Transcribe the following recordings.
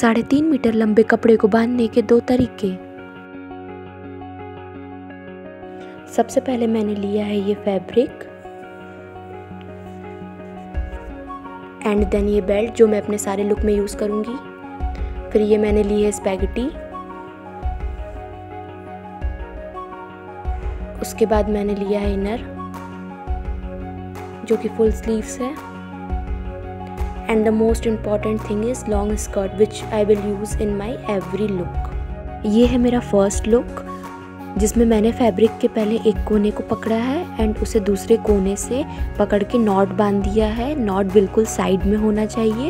साढ़े तीन मीटर लंबे कपड़े को बांधने के दो तरीके। सबसे पहले मैंने लिया है ये फैब्रिक। एंड देन ये बेल्ट जो मैं अपने सारे लुक में यूज़ करूँगी। फिर ये मैंने ली है स्पैगेटी उसके बाद मैंने लिया है इनर जो कि फुल स्लीव्स है। And the most important thing is long skirt which I will use in my every look ये है मेरा फ़र्स्ट लुक जिसमें मैंने फैब्रिक के पहले एक कोने को पकड़ा है एंड उसे दूसरे कोने से पकड़ के नॉट बाँध दिया है। नॉट बिल्कुल साइड में होना चाहिए।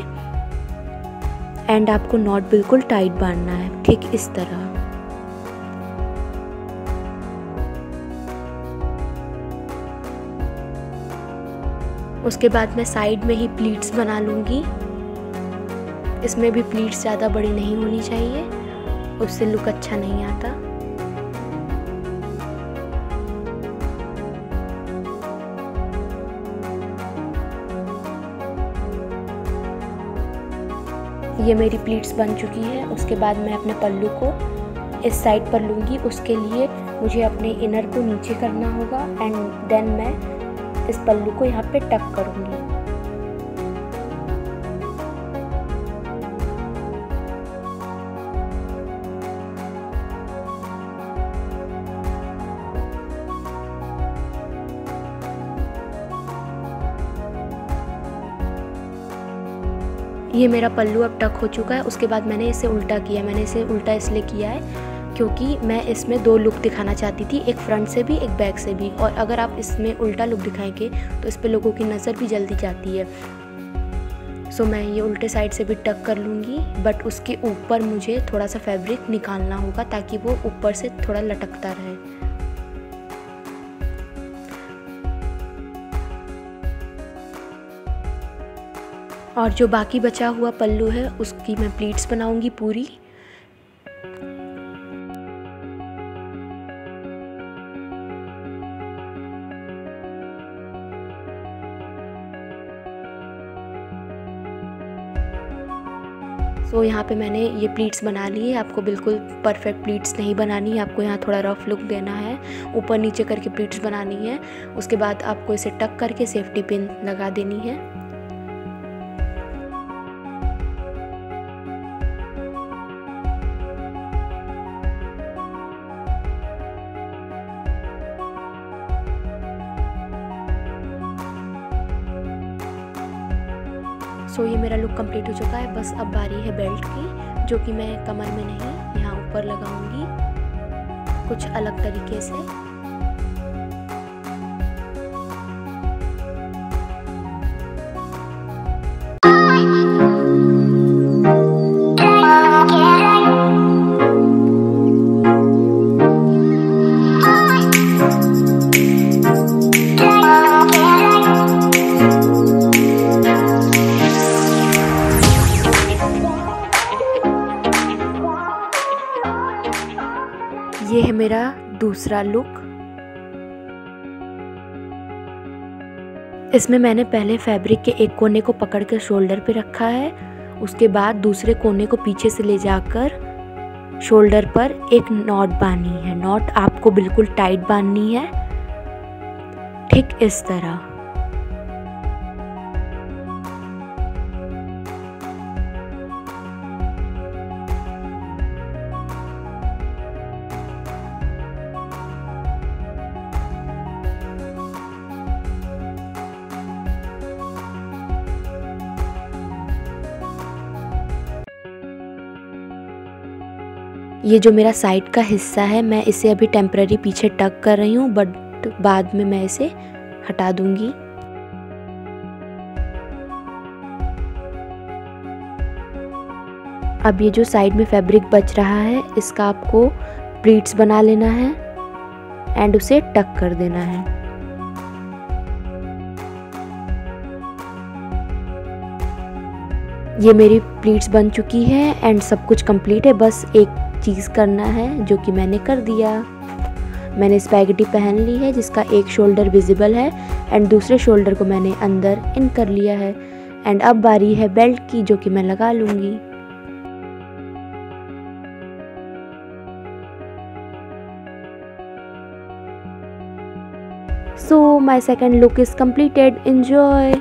एंड आपको नॉट बिल्कुल टाइट बांधना है, ठीक इस तरह। उसके बाद मैं साइड में ही प्लीट्स बना लूँगी। इसमें भी प्लीट्स ज़्यादा बड़ी नहीं होनी चाहिए। उससे लुक अच्छा नहीं आता। ये मेरी प्लीट्स बन चुकी है। उसके बाद मैं अपने पल्लू को इस साइड पर लूँगी। उसके लिए मुझे अपने इनर को नीचे करना होगा। एंड देन मैं इस पल्लू को यहाँ पे टक करूँगी। ये मेरा पल्लू अब टक हो चुका है। उसके बाद मैंने इसे उल्टा किया, मैंने इसे उल्टा इसलिए किया है क्योंकि मैं इसमें दो लुक दिखाना चाहती थी, एक फ्रंट से भी, एक बैक से भी। और अगर आप इसमें उल्टा लुक दिखाएँगे तो इस पर लोगों की नज़र भी जल्दी जाती है। सो मैं ये उल्टे साइड से भी टक कर लूँगी बट उसके ऊपर मुझे थोड़ा सा फैब्रिक निकालना होगा, ताकि वो ऊपर से थोड़ा लटकता रहे। और जो बाकी बचा हुआ पल्लू है, उसकी मैं प्लीट्स बनाऊँगी पूरी। सो so, यहाँ पे मैंने ये प्लीट्स बना ली है। आपको बिल्कुल परफेक्ट प्लीट्स नहीं बनानी है। आपको यहाँ थोड़ा रफ लुक देना है। ऊपर नीचे करके प्लीट्स बनानी है। उसके बाद आपको इसे टक करके सेफ्टी पिन लगा देनी है। सो ये मेरा लुक कंप्लीट हो चुका है। बस अब बारी है बेल्ट की, जो कि मैं कमर में नहीं, यहाँ ऊपर लगाऊँगी कुछ अलग तरीके से। ये है मेरा दूसरा लुक इसमें मैंने पहले फैब्रिक के एक कोने को पकड़ कर शोल्डर पे रखा है, उसके बाद दूसरे कोने को पीछे से ले जाकर शोल्डर पर एक नॉट बांधनी है। नॉट आपको बिल्कुल टाइट बांधनी है। ठीक इस तरह। ये जो मेरा साइड का हिस्सा है, मैं इसे अभी टेम्प्ररी पीछे टक कर रही हूँ बट बाद में मैं इसे हटा दूँगी। अब ये जो साइड में फैब्रिक बच रहा है, इसका आपको प्लीट्स बना लेना है एंड उसे टक कर देना है। ये मेरी प्लीट्स बन चुकी है एंड सब कुछ कंप्लीट है। बस एक चीज़ करना है, जो कि मैंने कर दिया। मैंने स्पैगेटी पहन ली है, जिसका एक शोल्डर विजिबल है एंड दूसरे शोल्डर को मैंने अंदर इन कर लिया है। एंड अब बारी है बेल्ट की, जो कि मैं लगा लूँगी। So my second look is completed enjoy